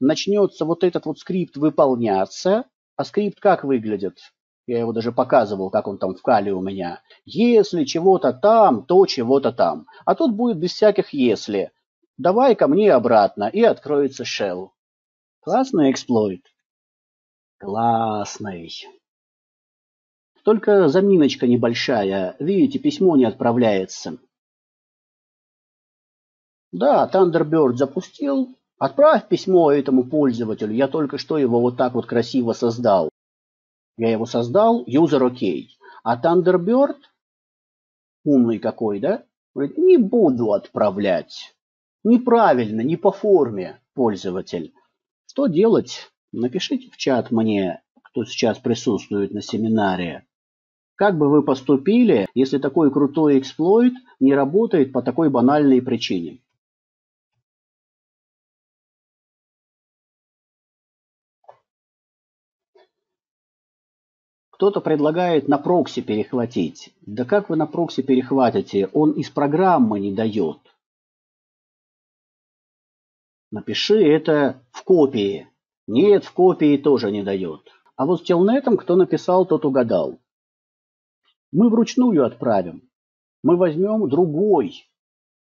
начнется вот этот вот скрипт выполняться. А скрипт как выглядит? Я его даже показывал, как он там в кале у меня. Если чего-то там, то чего-то там. А тут будет без всяких «если». Давай ко мне обратно, и откроется shell. Классный эксплойт? Классный. Только заминочка небольшая. Видите, письмо не отправляется. Да, Thunderbird запустил. Отправь письмо этому пользователю. Я только что его вот так вот красиво создал. Я его создал, user OK. А Thunderbird, умный какой, да, говорит, не буду отправлять. Неправильно, не по форме, пользователь. Что делать? Напишите в чат мне, кто сейчас присутствует на семинаре. Как бы вы поступили, если такой крутой эксплойт не работает по такой банальной причине? Кто-то предлагает на прокси перехватить. Да как вы на прокси перехватите? Он из программы не дает. Напиши это в копии. Нет, в копии тоже не дает. А вот с телнетом кто написал, тот угадал. Мы вручную отправим. Мы возьмем другой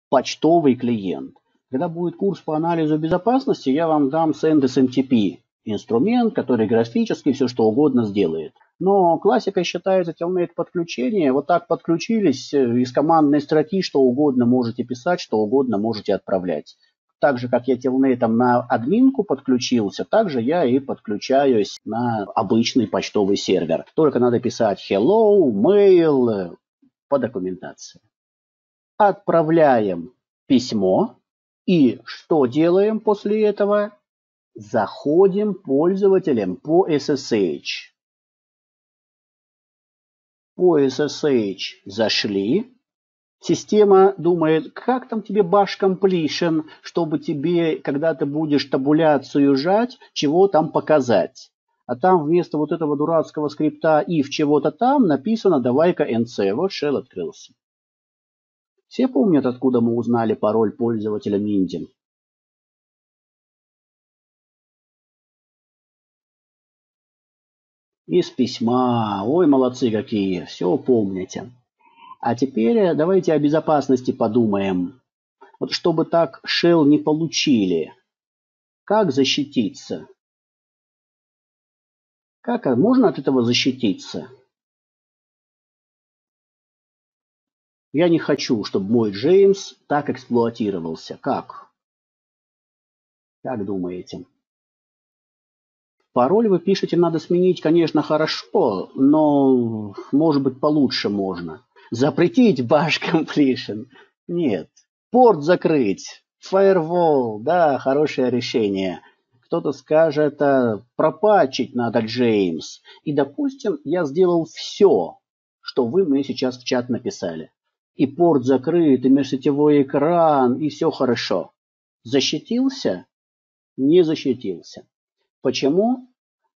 почтовый клиент. Когда будет курс по анализу безопасности, я вам дам SendSMTP инструмент, который графически все что угодно сделает. Но классикой считается телнет подключение. Вот так подключились э, из командной строки, что угодно можете писать, что угодно можете отправлять. Так же, как я телнетом на админку подключился, так же я и подключаюсь на обычный почтовый сервер. Только надо писать hello, mail э, по документации. Отправляем письмо. И что делаем после этого? Заходим пользователям по SSH. По SSH зашли. Система думает, как там тебе bash completion, чтобы тебе, когда ты будешь табуляцию жать, чего там показать. А там вместо вот этого дурацкого скрипта if чего-то там написано давай-ка nc. Вот shell открылся. Все помнят, откуда мы узнали пароль пользователя Минди? Из письма. Ой, молодцы какие. Все помните. А теперь э, давайте о безопасности подумаем. Вот чтобы так Shell не получили. Как защититься? Как э, можно от этого защититься? Я не хочу, чтобы мой Джеймс так эксплуатировался. Как? Как думаете? Пароль вы пишете, надо сменить, конечно, хорошо, но, может быть, получше можно. Запретить <laughs> bash completion? Нет. Порт закрыть. Firewall, да, хорошее решение. Кто-то скажет, это пропачить надо, Джеймс. И, допустим, я сделал все, что вы мне сейчас в чат написали. И порт закрыт, и межсетевой экран, и все хорошо. Защитился? Не защитился. Почему?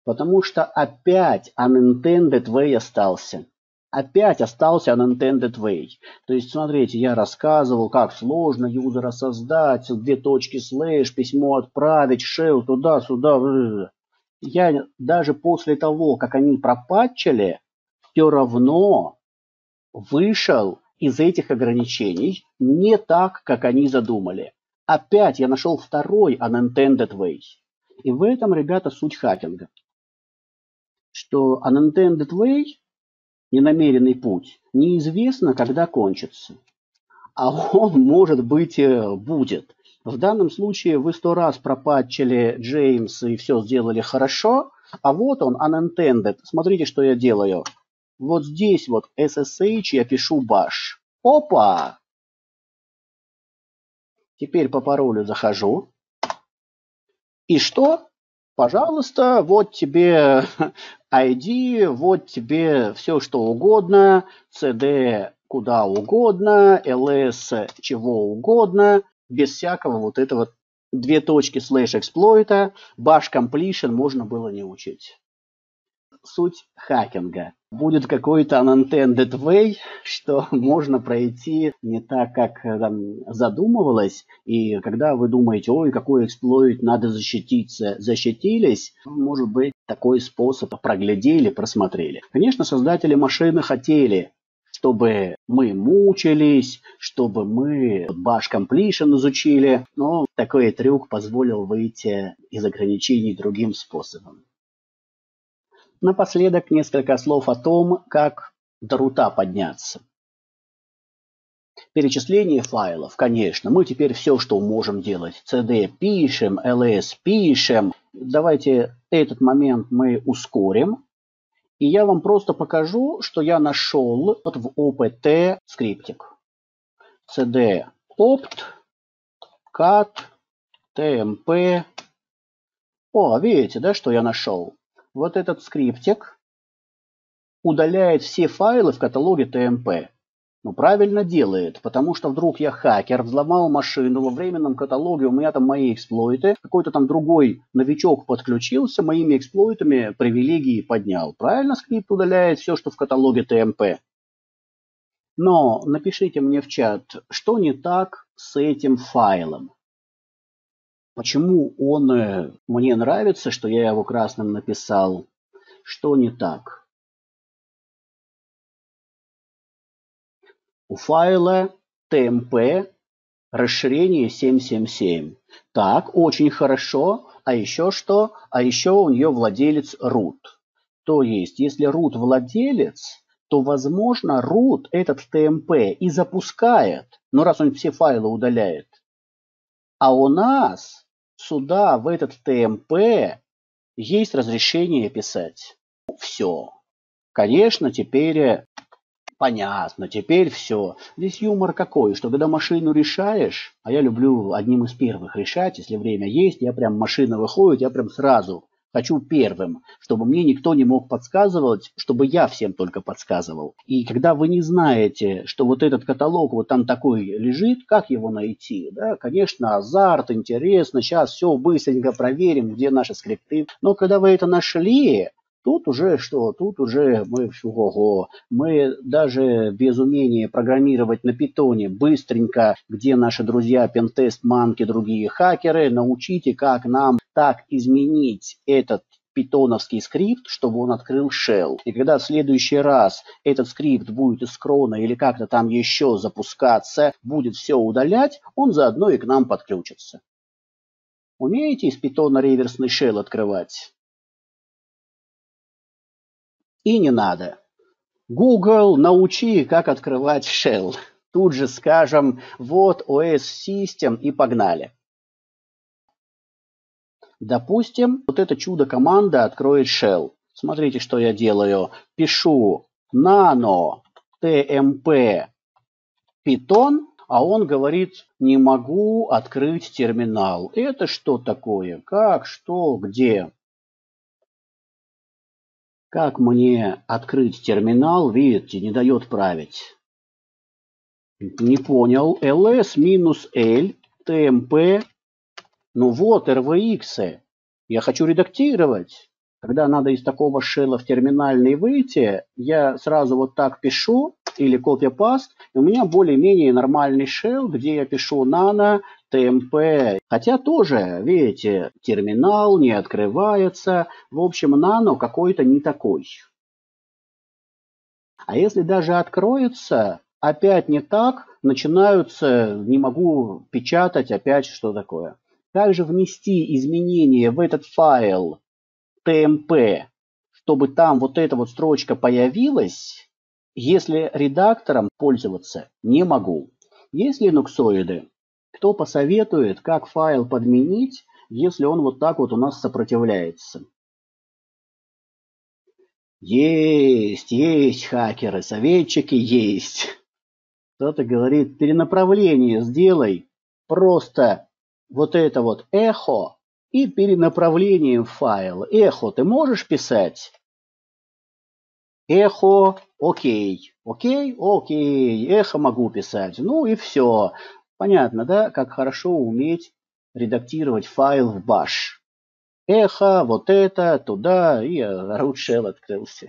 Потому что опять unintended way остался. Опять остался unintended way. То есть, смотрите, я рассказывал, как сложно юзера создать, две точки слэш, письмо отправить, shell туда-сюда. Я даже после того, как они пропатчили, все равно вышел из этих ограничений не так, как они задумали. Опять я нашел второй unintended way. И в этом, ребята, суть хакинга. Что unintended way, ненамеренный путь, неизвестно, когда кончится. А он, <laughs> может быть, э, будет. В данном случае вы сто раз пропатчили Джеймс и все сделали хорошо, а вот он, unintended. Смотрите, что я делаю. Вот здесь вот SSH я пишу bash. Опа! Теперь по паролю захожу. И что? Пожалуйста, вот тебе <laughs> ID, вот тебе все что угодно, CD куда угодно, LS чего угодно, без всякого вот этого две точки слэш эксплойта, bash completion можно было не учить. Суть хакинга. Будет какой-то unintended way, что <laughs> можно пройти не так, как э, там, задумывалось. И когда вы думаете, ой, какой эксплойт, надо защититься, защитились, может быть, такой способ проглядели, просмотрели. Конечно, создатели машины хотели чтобы мы мучились, чтобы мы bash completion изучили, но такой трюк позволил выйти из ограничений другим способом. Напоследок несколько слов о том, как до рута подняться. Перечисление файлов, конечно, мы теперь все, что можем делать. CD пишем, ls пишем. Давайте этот момент мы ускорим. И я вам просто покажу, что я нашел вот в opt скриптик. cd opt cat tmp. О, видите, да, что я нашел? Вот этот скриптик удаляет все файлы в каталоге TMP. Ну, правильно делает, потому что вдруг я хакер, взломал машину, во временном каталоге у меня там мои эксплойты, какой-то там другой новичок подключился, моими эксплойтами привилегии поднял. Правильно скрипт удаляет все, что в каталоге ТМП. Но напишите мне в чат, что не так с этим файлом. Почему он э, мне нравится, что я его красным написал, что не так. У файла tmp расширение 777. Так, очень хорошо. А еще что? А еще у нее владелец root. То есть, если root владелец, то, возможно, root этот tmp и запускает. Но раз он все файлы удаляет. А у нас сюда, в этот tmp, есть разрешение писать. Все. Конечно, теперь Понятно, теперь все. Здесь юмор какой, что когда машину решаешь, а я люблю одним из первых решать, если время есть, я прям машина выходит, я прям сразу хочу первым, чтобы мне никто не мог подсказывать, чтобы я всем только подсказывал. И когда вы не знаете, что вот этот каталог вот там такой лежит, как его найти? Да, конечно, азарт, интересно, сейчас все быстренько проверим, где наши скрипты. Но когда вы это нашли, Тут уже что? Тут уже мы, ого, мы даже без умения программировать на питоне быстренько, где наши друзья, пентест, манки, другие хакеры, научите, как нам так изменить этот питоновский скрипт, чтобы он открыл shell. И когда в следующий раз этот скрипт будет из крона или как-то там еще запускаться, будет все удалять, он заодно и к нам подключится. Умеете из питона реверсный shell открывать? И не надо. Google, научи, как открывать shell. Тут же скажем, вот OS System и погнали. Допустим, вот это чудо-команда откроет shell. Смотрите, что я делаю. Пишу nano tmp python, а он говорит, не могу открыть терминал. Это что такое? Как, что, где? Как мне открыть терминал, видите, не дает править. Не понял. ls минус l tmp. Ну вот, rvx. Я хочу редактировать. Когда надо из такого шелла в терминальный выйти, я сразу вот так пишу или copy-paste, у меня более-менее нормальный shell, где я пишу nano ТМП. Хотя тоже, видите, терминал не открывается. В общем, нано какой-то не такой. А если даже откроется, опять не так, начинаются, не могу печатать, опять что такое. Как же внести изменения в этот файл TMP, чтобы там вот эта вот строчка появилась, если редактором пользоваться не могу. Есть линуксоиды, кто посоветует, как файл подменить, если он вот так вот у нас сопротивляется? Есть, есть хакеры, советчики есть. Кто-то говорит, перенаправление сделай, просто вот это вот эхо и перенаправлением файла. Эхо ты можешь писать? Эхо, окей, окей, окей, эхо могу писать. Ну и все. Понятно, да, как хорошо уметь редактировать файл в bash. Эхо, вот это, туда, и root открылся.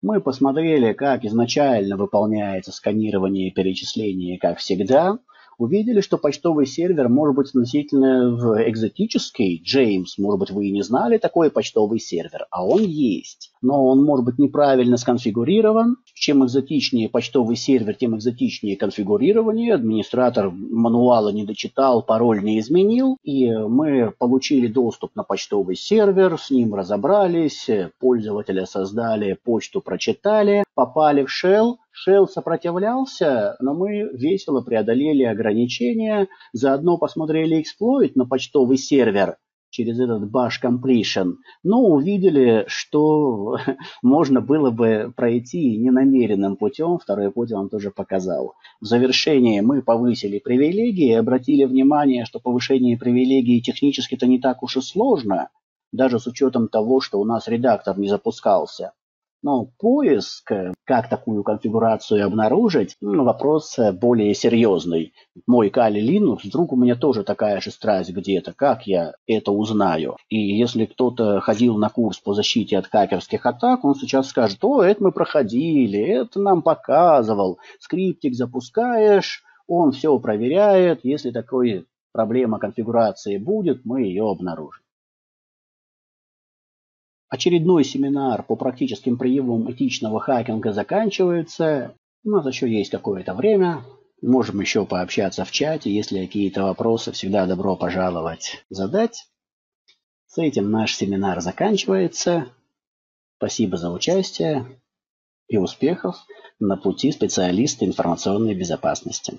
Мы посмотрели, как изначально выполняется сканирование и перечисление, как всегда увидели, что почтовый сервер может быть относительно экзотический. Джеймс, может быть, вы и не знали такой почтовый сервер, а он есть. Но он может быть неправильно сконфигурирован. Чем экзотичнее почтовый сервер, тем экзотичнее конфигурирование. Администратор мануала не дочитал, пароль не изменил. И мы получили доступ на почтовый сервер, с ним разобрались, пользователя создали, почту прочитали, попали в shell, Shell сопротивлялся, но мы весело преодолели ограничения, заодно посмотрели эксплойт на почтовый сервер через этот bash completion, но увидели, что <laughs> можно было бы пройти ненамеренным путем, второй путь я вам тоже показал. В завершении мы повысили привилегии обратили внимание, что повышение привилегий технически-то не так уж и сложно, даже с учетом того, что у нас редактор не запускался. Но поиск, как такую конфигурацию обнаружить, ну, вопрос более серьезный. Мой Kali Linux, вдруг у меня тоже такая же страсть где-то, как я это узнаю? И если кто-то ходил на курс по защите от хакерских атак, он сейчас скажет, о, это мы проходили, это нам показывал, скриптик запускаешь, он все проверяет, если такой проблема конфигурации будет, мы ее обнаружим. Очередной семинар по практическим приемам этичного хакинга заканчивается. У нас еще есть какое-то время. Можем еще пообщаться в чате. Если какие-то вопросы, всегда добро пожаловать задать. С этим наш семинар заканчивается. Спасибо за участие и успехов на пути специалиста информационной безопасности.